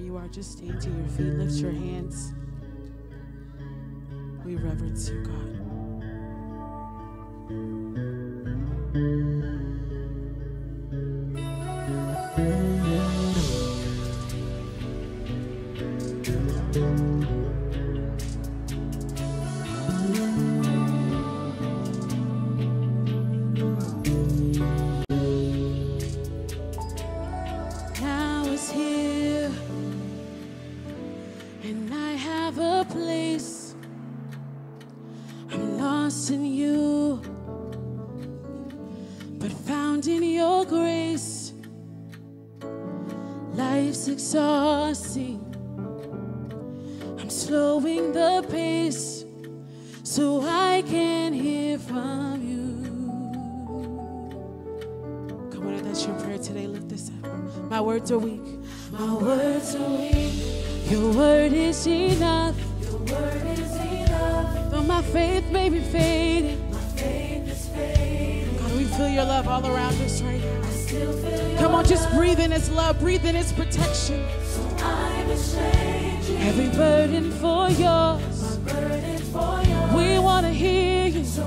you are, just stand to your feet, lift your hands. We reverence you, God. Now slowing the pace so I can hear from you. Come on, if that's your prayer today, lift this up. My words are weak. My words are weak. Your word is enough. Your word is enough. Though my faith may be fading. My faith is fading. God, we feel your love all around us right now. I still feel your Come on, just breathe in his love, breathe in his protection. So every burden for yours. Burden for yours. We want to hear you. So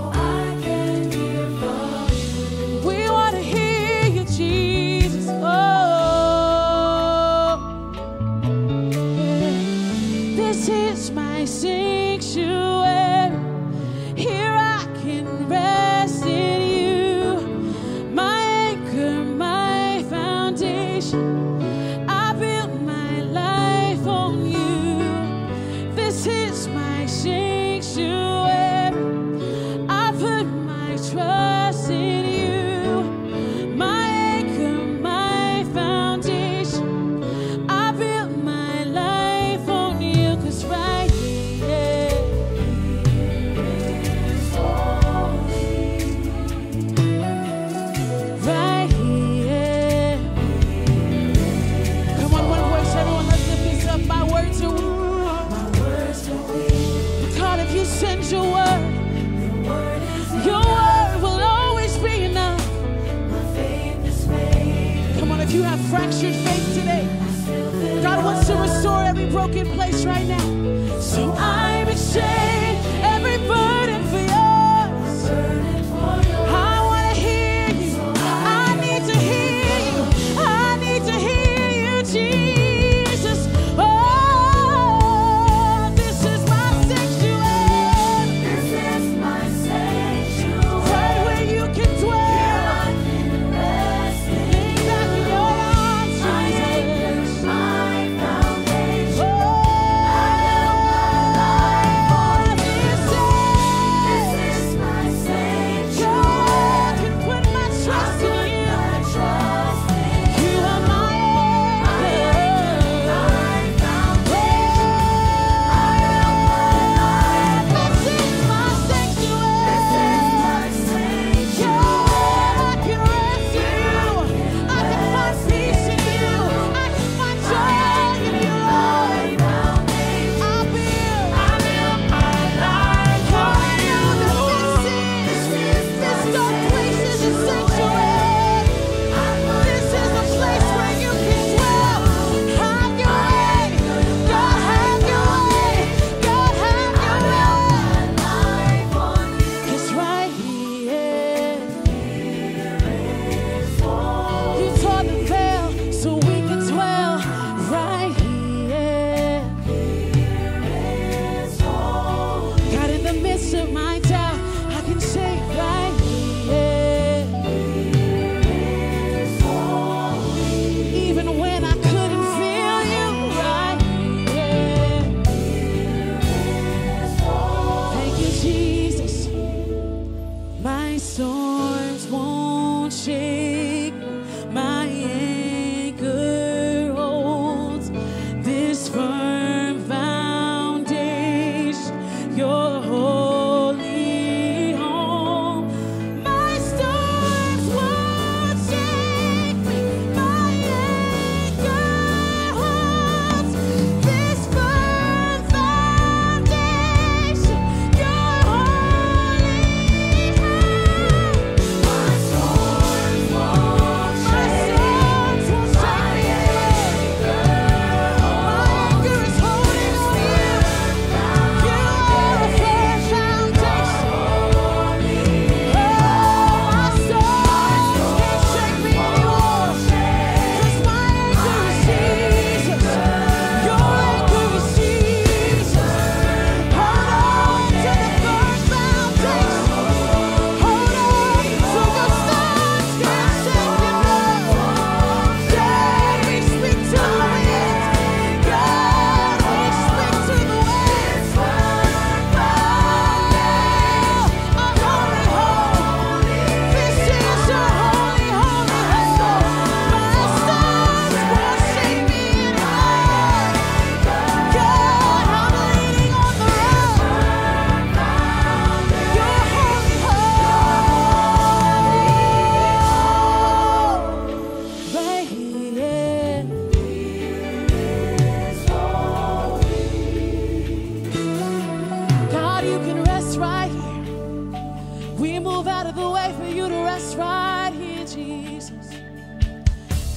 the way for you to rest right here, Jesus.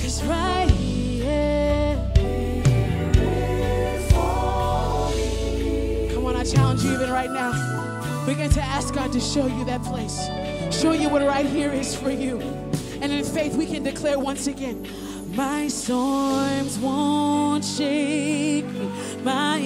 Cause right here. Come on, I challenge you even right now. Begin to ask God to show you that place. Show you what right here is for you. And in faith, we can declare once again my storms won't shake me, my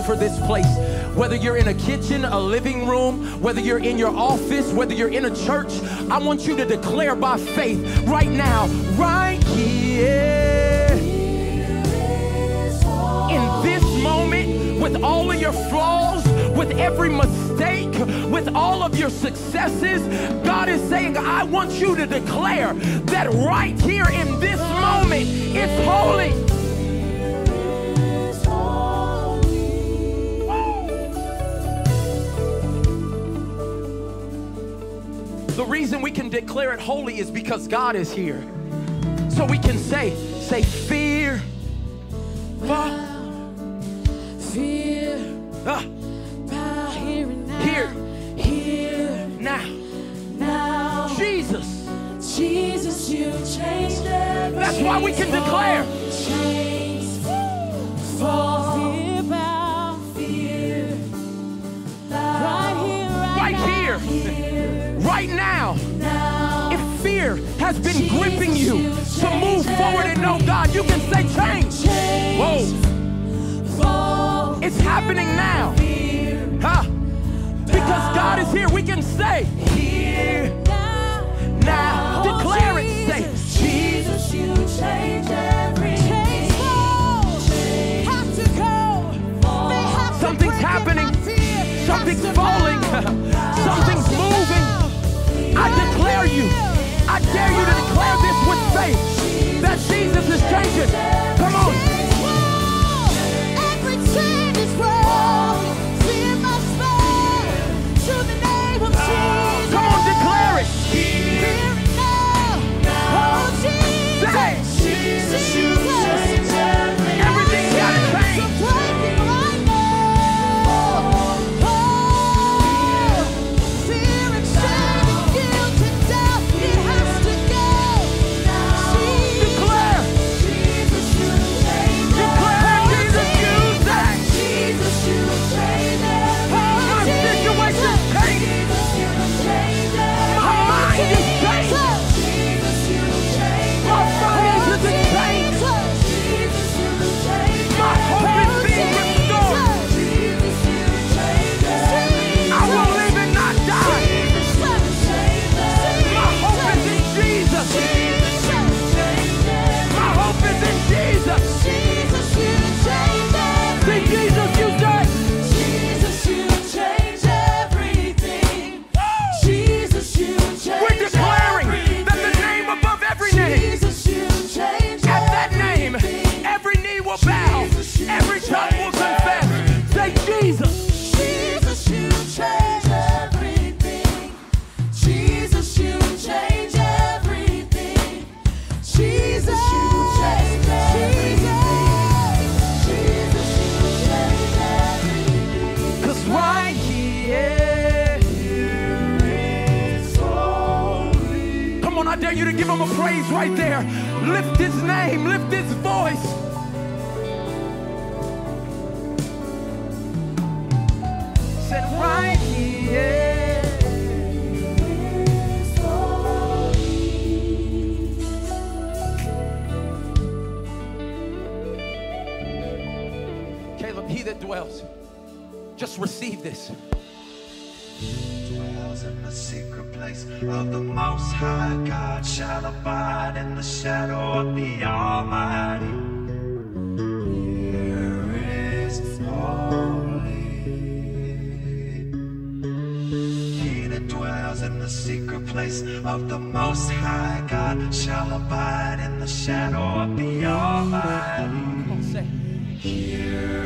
over this place. Whether you're in a kitchen, a living room, whether you're in your office, whether you're in a church, I want you to declare by faith right now, right here. In this moment, with all of your flaws, with every mistake, with all of your successes, God is saying, I want you to declare that right here in this moment, it's holy. Reason we can declare it holy is because God is here. So we can say, say, fear, Fear, ah. bow here and now. Here. Here, now. now. Jesus. Jesus, you changed everything. That's why we can declare. Has been gripping you to move forward and know God, you can say change. Whoa. It's happening now. Huh? Because God is here, we can say, here, now. Declare it. Say, Jesus. You change everything. Chains. Have to go. They have Something's happening. Something's falling. Dare you to declare this with faith that Jesus is changing. Praise right there. Lift his name, lift his voice. Said right here. Caleb, he that dwells, just receive this. Dwells in the secret place of the Most High God shall abide in the shadow of the Almighty. Here is holy. He that dwells in the secret place of the Most High God shall abide in the shadow of the Almighty. Here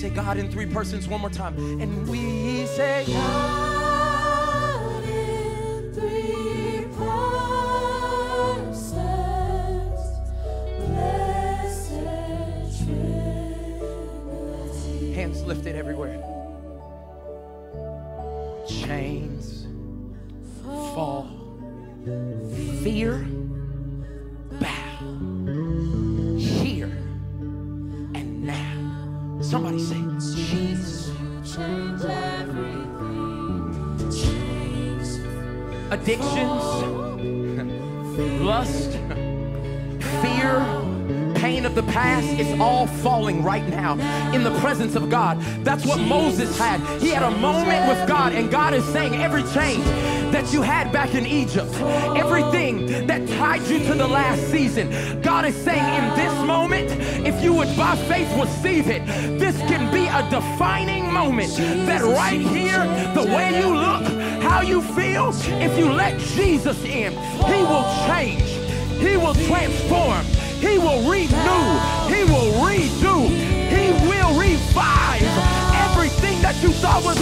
Say God in three persons one more time. And we say God Somebody say Jesus. Addictions, lust, fear, pain of the past, it's all falling right now in the presence of God. That's what Moses had. He had a moment with God, and God is saying every change that you had back in Egypt, everything that tied you to the last season, God is saying in this moment, if you would by faith receive it, this can be a defining moment that right here, the way you look, how you feel, if you let Jesus in, He will change. He will transform. He will renew. He will redo. He will revive everything that you thought was